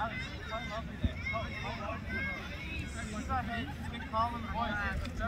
Alex, it's so lovely there. It's so lovely. It's so lovely.